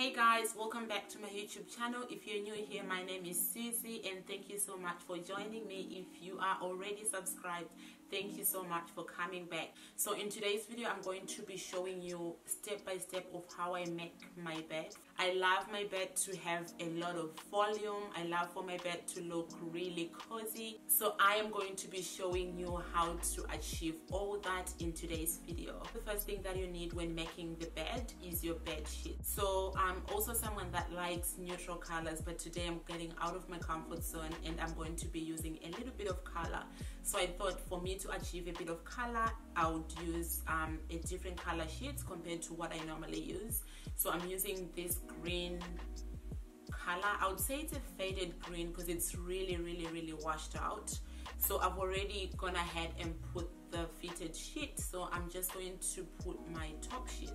Hey guys, welcome back to my YouTube channel. If you're new here, my name is Suzie and thank you so much for joining me. If you are already subscribed, thank you so much for coming back. So in today's video, I'm going to be showing you step by step of how I make my bed. I love my bed to have a lot of volume. I love for my bed to look really cozy. So I am going to be showing you how to achieve all that in today's video. The first thing that you need when making the bed is your bed sheet. So um, I'm also someone that likes neutral colors, but today I'm getting out of my comfort zone and I'm going to be using a little bit of color. So I thought for me to achieve a bit of color, I would use um, a different color sheets compared to what I normally use. So I'm using this green color i would say it's a faded green because it's really really really washed out so i've already gone ahead and put the fitted sheet so i'm just going to put my top sheet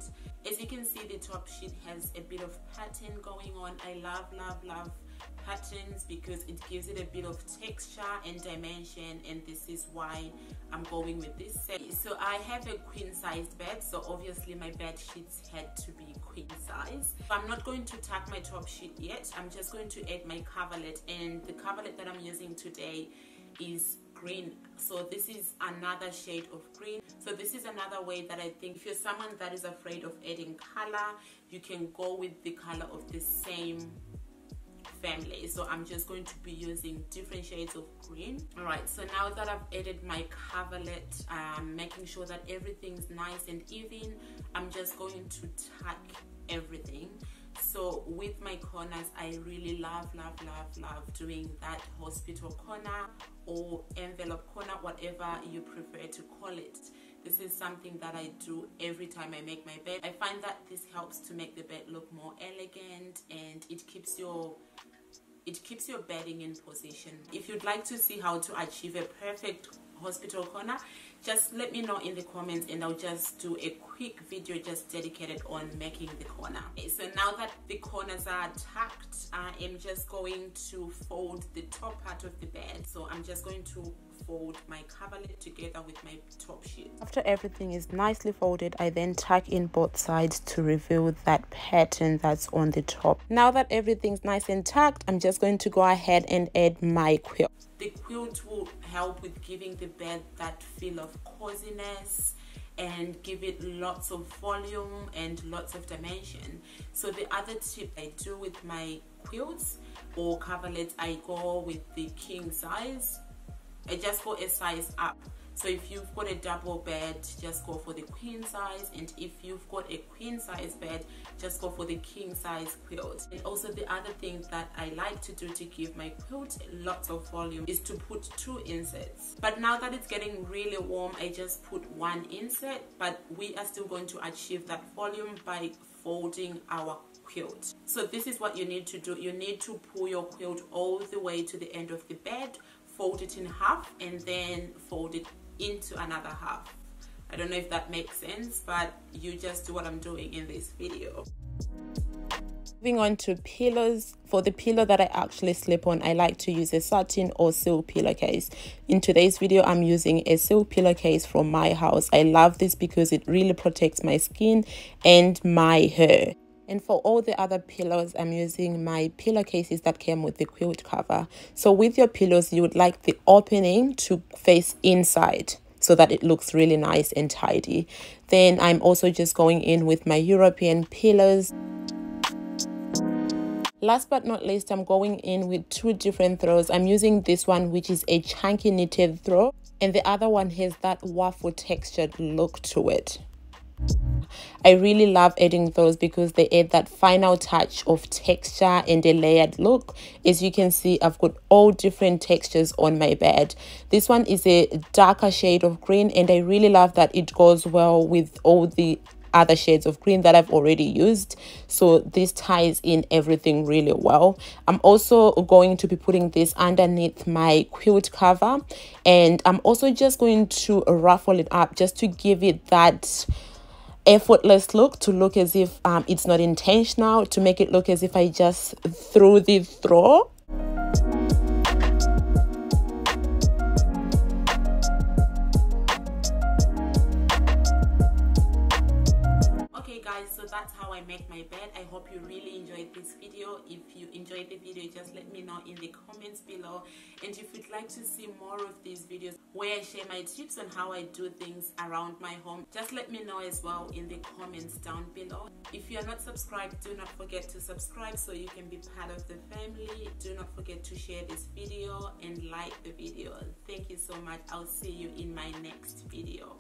as you can see the top sheet has a bit of pattern going on i love love love patterns because it gives it a bit of texture and dimension and this is why I'm going with this set. So I have a queen sized bed so obviously my bed sheets had to be queen size. I'm not going to tuck my top sheet yet. I'm just going to add my coverlet and the coverlet that I'm using today is green. So this is another shade of green. So this is another way that i think if you're someone that is afraid of adding color you can go with the color of the same family. So i'm just going to be using different shades of green. All right so now that i've added my coverlet um, making sure that everything's nice and even i'm just going to tack everything so with my corners i really love love love love doing that hospital corner or envelope corner whatever you prefer to call it this is something that I do every time I make my bed. I find that this helps to make the bed look more elegant and it keeps your it keeps your bedding in position. If you'd like to see how to achieve a perfect hospital corner, just let me know in the comments and I'll just do a quick video just dedicated on making the corner. Okay, so now that the corners are tucked, I am just going to fold the top part of the bed. So I'm just going to fold my coverlet together with my top sheet. After everything is nicely folded, I then tuck in both sides to reveal that pattern that's on the top. Now that everything's nice and tucked, I'm just going to go ahead and add my quilt. The quilt will help with giving the bed that feel of coziness and give it lots of volume and lots of dimension. So the other tip I do with my quilts or coverlets, I go with the king size Just go a size up. So if you've got a double bed just go for the queen size and if you've got a queen size bed just go for the king size quilt. And also the other thing that I like to do to give my quilt lots of volume is to put two inserts. But now that it's getting really warm I just put one insert but we are still going to achieve that volume by folding our quilt. So this is what you need to do. You need to pull your quilt all the way to the end of the bed fold it in half and then fold it into another half I don't know if that makes sense but you just do what I'm doing in this video Moving on to pillows. For the pillow that I actually sleep on, I like to use a satin or silk pillowcase. In today's video, I'm using a silk pillowcase from my house. I love this because it really protects my skin and my hair. And for all the other pillows, I'm using my pillowcases that came with the quilt cover. So with your pillows, you would like the opening to face inside so that it looks really nice and tidy. Then I'm also just going in with my European pillows. Last but not least, I'm going in with two different throws. I'm using this one, which is a chunky knitted throw, and the other one has that waffle textured look to it. I really love adding those because they add that final touch of texture and a layered look. As you can see, I've got all different textures on my bed. This one is a darker shade of green and I really love that it goes well with all the other shades of green that I've already used. So this ties in everything really well. I'm also going to be putting this underneath my quilt cover and I'm also just going to ruffle it up just to give it that effortless look to look as if um, it's not intentional to make it look as if I just threw the throw that's how I make my bed. I hope you really enjoyed this video. If you enjoyed the video just let me know in the comments below. And if you'd like to see more of these videos where I share my tips on how I do things around my home just let me know as well in the comments down below. If you are not subscribed do not forget to subscribe so you can be part of the family. Do not forget to share this video and like the video. Thank you so much. I'll see you in my next video